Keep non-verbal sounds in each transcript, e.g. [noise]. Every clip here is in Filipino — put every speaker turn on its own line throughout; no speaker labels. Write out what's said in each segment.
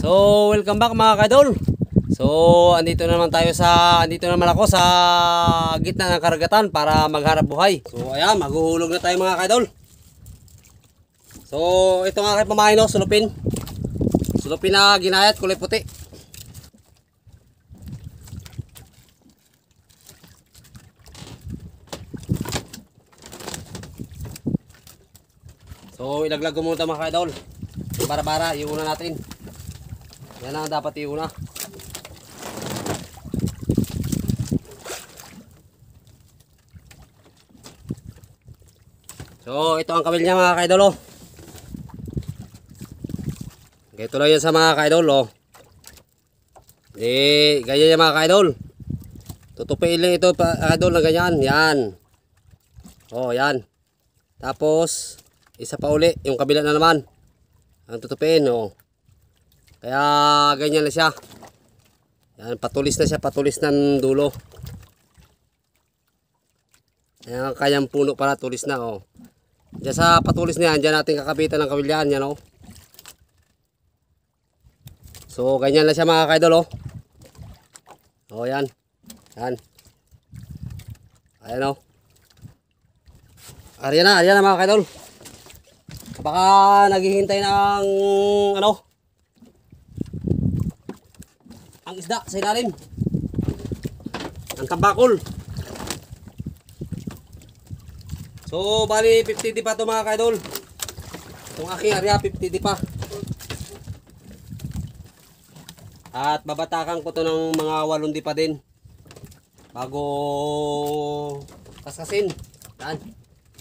So, welcome back mga kadol. So, andito naman tayo sa andito naman ako sa gitna ng karagatan para maghanap buhay. So, ayan, maghuhulog na tayo mga kadol. So, ito nga kay pamain no, sulupin. Sulupin na ginayat kulay puti. So, ilaglag ko muna mga kadol. Bara-bara, iuna natin. Yan ang dapat iuna. So, ito ang kabil niya mga kaidol. Oh. Ganito lang yan sa mga kaidol. Oh. Eh, ganyan yan mga kaidol. Tutupiin lang ito kaidol na ganyan. Yan. Oh, yan. Tapos, isa pa uli. Yung kabila na naman. Ang tutupiin. Oh. Kaya ganyan na siya. Yan, patulis na siya, patulis ng dulo. Ayan, kayang puno para tulis na, oh. Diyan sa patulis na yan, diyan natin kakapitan ng kabilyan, yan, oh. So, ganyan lang siya mga kaidol, oh. Oh, yan. Yan. Ayan, oh. Ariyan na, ariyan na mga kaidol. Baka naghihintay ng, ano, ang isda sa ilalim. Ang tambakol. So, bali 50 di pa ito mga kaidol. Itong aking area, 50 di pa. At babatakan ko to ng mga 8 di din. Bago kaskasin. Yan.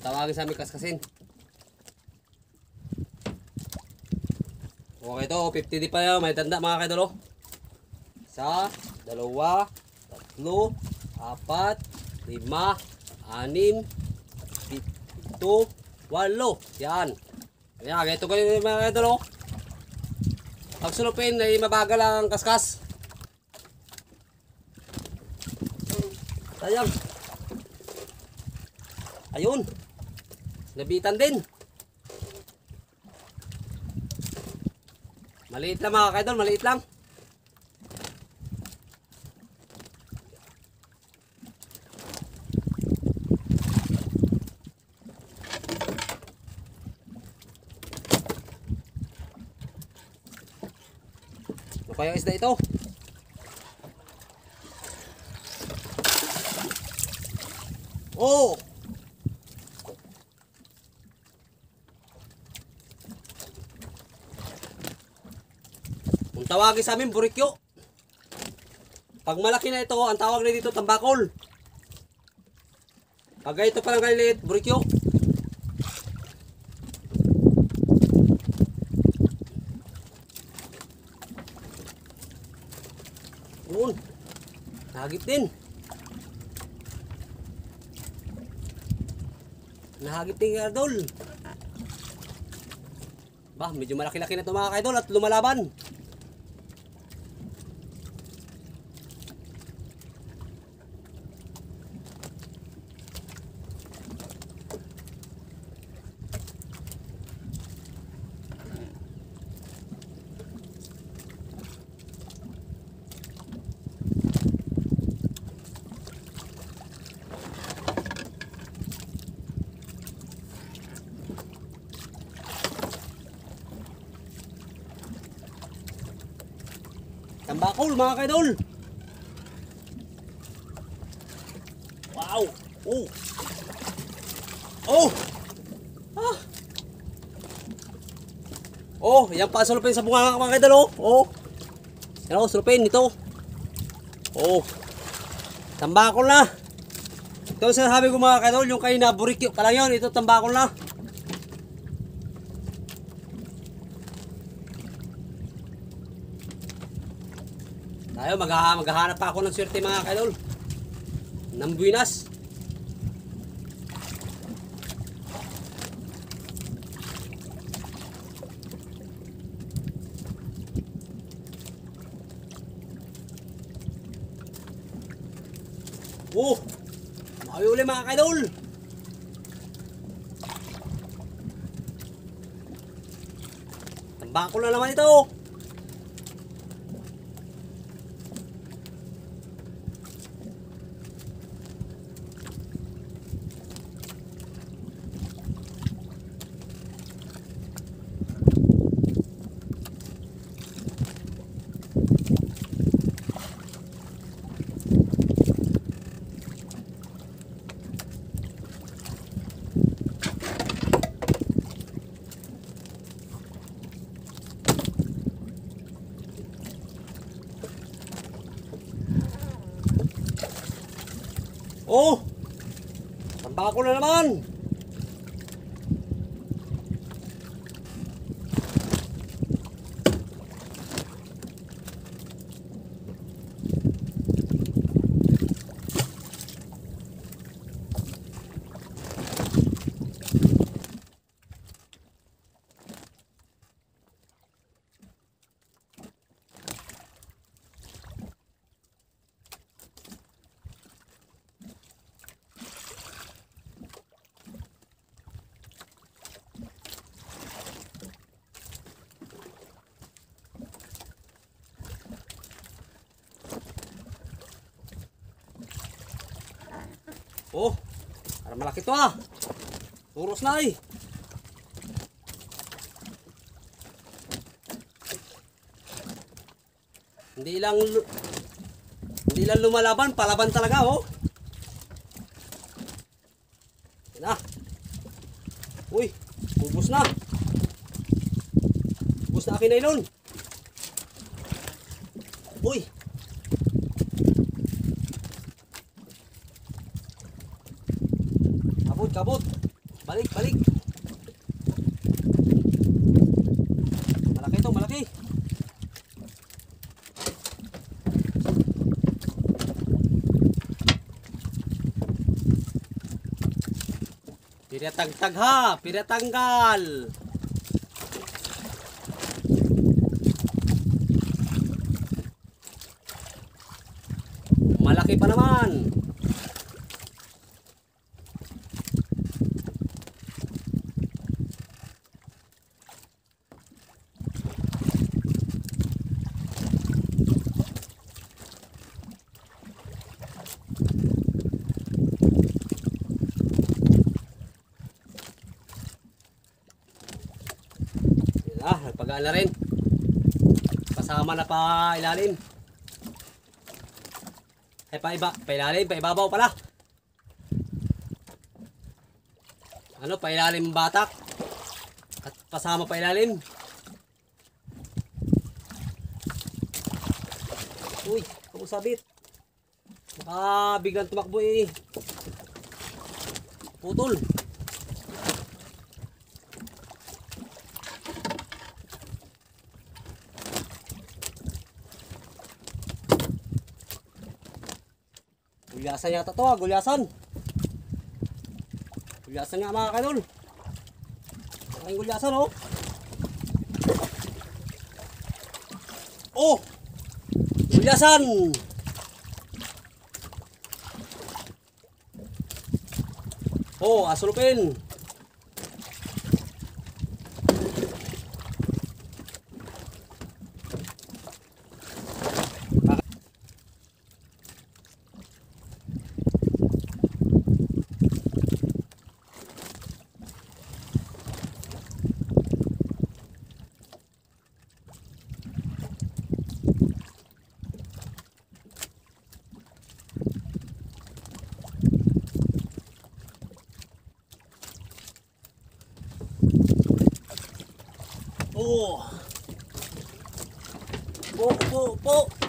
Tawagin sa amin kaskasin. Okay to, 50 di pa yun. May tanda mga kaidol. oh. Isa, dalawa, tatlo, apat, lima, anim, pito, walo. Yan. Yan, ganito ko yung mga idol. Pag sulupin ay mabagal ang kaskas. Sayang. Ayun. Nabitan din. Maliit lang mga kaidol, maliit lang. Ano kaya isda ito? Oh! Kung tawagin sa amin, burikyo. Pag malaki na ito, ang tawag na dito, tambakol. Pag ito parang kaliit, burikyo. Nahagip din. Nahagip din Idol. Ba, medyo malaki-laki na ito mga kaidol at lumalaban. Tambakol mga kaidol. Wow! Oh! Oh! Ah! Oh, yan pa sulupin sa bunga mga kaidol oh. Oh. Yan oh, sulupin ito. Oh. Tambakol na. Ito sinasabi ko mga kaidol, yung kayo na burikyo pa lang yun, ito tambakol na. Tayo, magha maghahanap pa ako ng swerte mga kaidol. Ng buwinas. Oh! Makawi uli mga kaidol! Tambako na naman ito! Oh! Tambako na naman! Oh! Para malaki to ah! Turos na eh! Hindi lang hindi lang lumalaban, palaban talaga oh. Na. Uy, ubos na. Ubos na akin na ilon. Uy. Kabot. Balik, balik. Malaki to, malaki. Piratagtag ha, piratanggal. Malaki pa naman. Ah, nagpagaan na rin. Kasama na pa ilalim. Ay pa iba, pa ilalim, pa ibabaw pala. Ano, pa ilalim batak. At kasama pa ilalim. Uy, ako sabit. Baka biglang tumakbo eh. Putol. Gulyasan yata to ah, gulyasan. Gulyasan nga mga kanol. Ang gulyasan oh. Oh! Gulyasan! Oh, asulupin. 波波波波。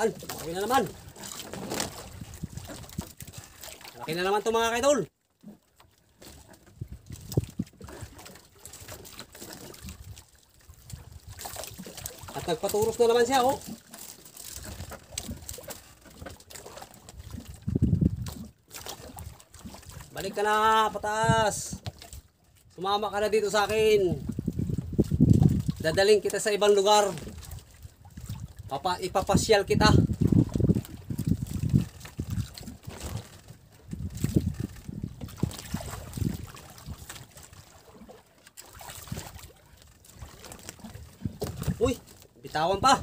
Yan, okay na naman. Okay na naman to mga kaidol. At nagpaturos na naman siya, oh. Balik ka na, pataas. Sumama ka na dito sa akin. Dadaling kita sa ibang lugar. Papa, ipapasyal kita. Uy, bitawan pa.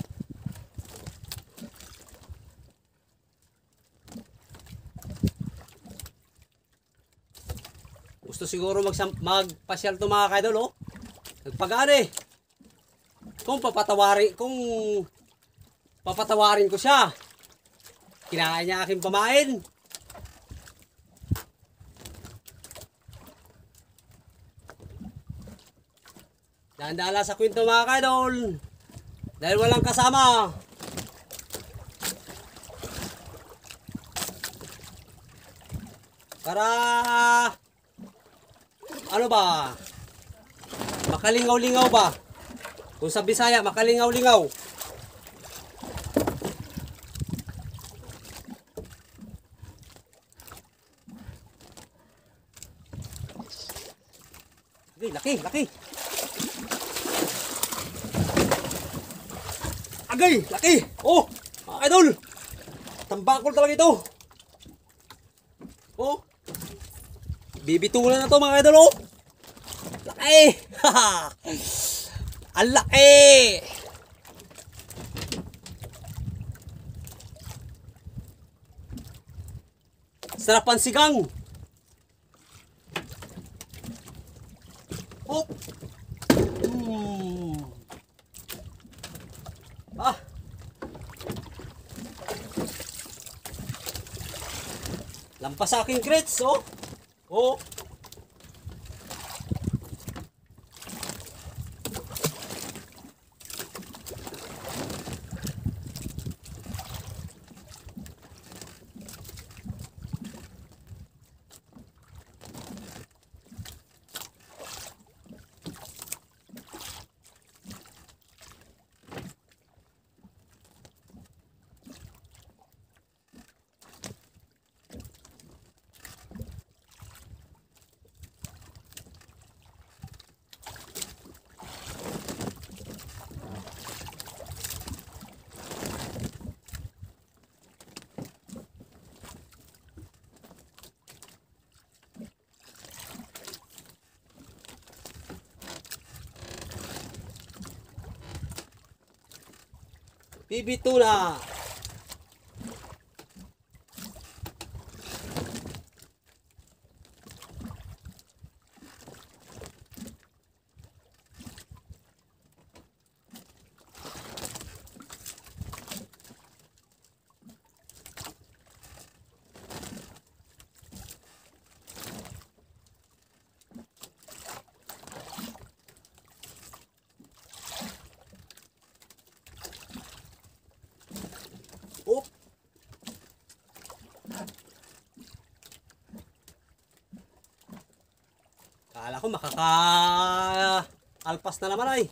gusto siguro magpasyal to mga kaidol, oh. Nagpagaan eh. Kung papatawarin, kung papatawarin ko siya, kinain niya aking pamain. Dahan-dahan lang sa kwento mga kaidol. Dahil walang kasama. Para ano ba? Makalingaw-lingaw ba? Kung sa Bisaya, makalingaw-lingaw. Laki, laki, laki. Agay, laki. Oh, mga idol. Tambakol talaga ito. Oh. Bibitulan na to mga idol oh. Laki. [laughs] Ang laki. Sarapan sigang. Oh. Mm. Ah. Lampas sa aking grits, oh. Oh. Bibit. Kala ko makaka alpas na naman ay.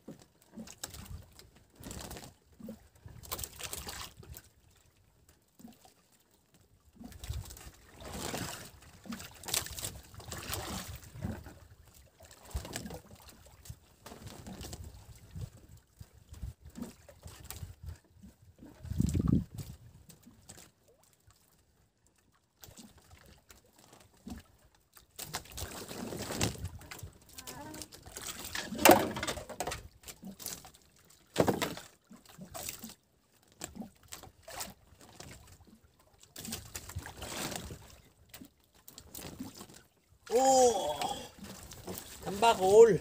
Oh. Tambakol.